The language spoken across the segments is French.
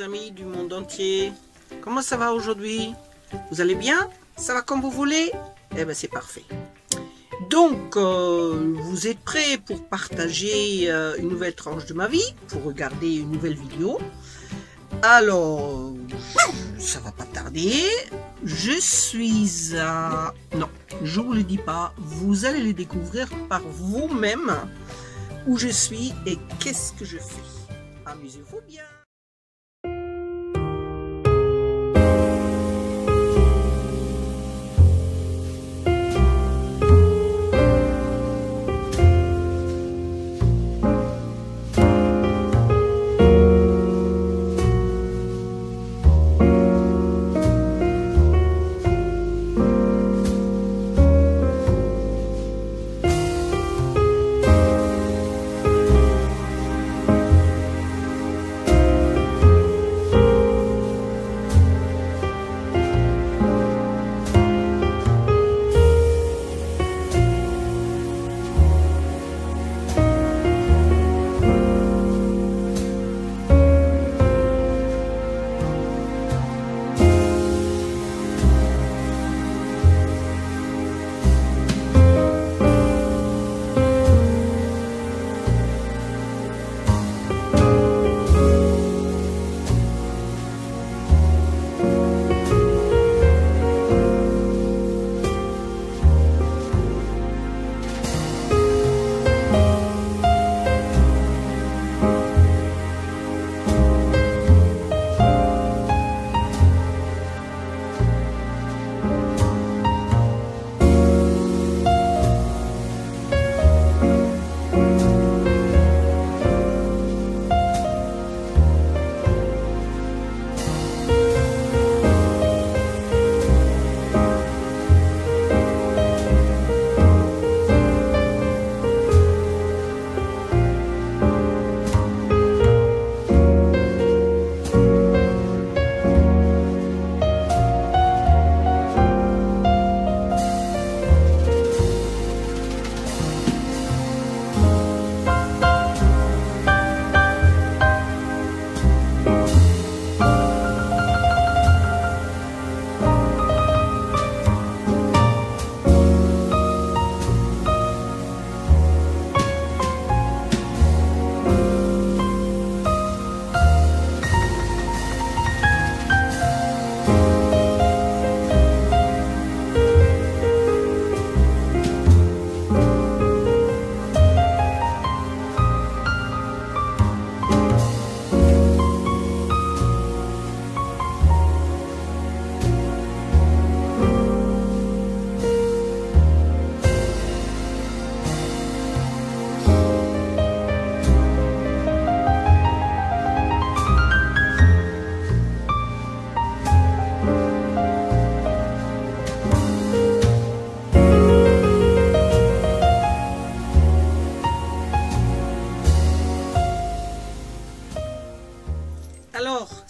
amis du monde entier. Comment ça va aujourd'hui? Vous allez bien? Ça va comme vous voulez? Eh bien c'est parfait. Donc, euh, vous êtes prêts pour partager euh, une nouvelle tranche de ma vie, pour regarder une nouvelle vidéo? Alors, ça va pas tarder. Je suis à... Non, je vous le dis pas. Vous allez le découvrir par vous-même où je suis et qu'est-ce que je fais? Amusez-vous bien.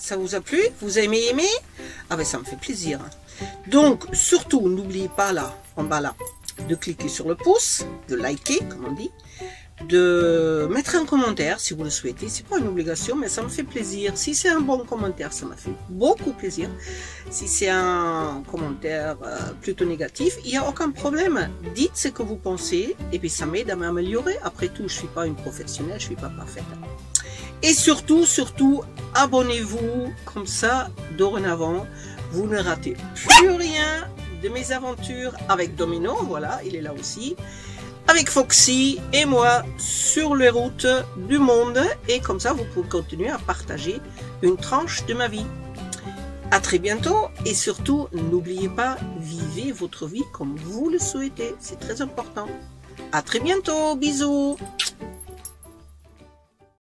Ça vous a plu Vous aimez aimer Ah ben ça me fait plaisir. Donc, surtout, n'oubliez pas là, en bas là, de cliquer sur le pouce, de liker, comme on dit, de mettre un commentaire si vous le souhaitez. C'est pas une obligation, mais ça me fait plaisir. Si c'est un bon commentaire, ça m'a fait beaucoup plaisir. Si c'est un commentaire euh, plutôt négatif, il n'y a aucun problème. Dites ce que vous pensez et puis ça m'aide à m'améliorer. Après tout, je suis pas une professionnelle, je suis pas parfaite. Et surtout, surtout, abonnez-vous comme ça, dorénavant, vous ne ratez plus rien de mes aventures avec Domino, voilà, il est là aussi, avec Foxy et moi sur les routes du monde. Et comme ça, vous pouvez continuer à partager une tranche de ma vie. À très bientôt et surtout, n'oubliez pas, vivez votre vie comme vous le souhaitez. C'est très important. À très bientôt, bisous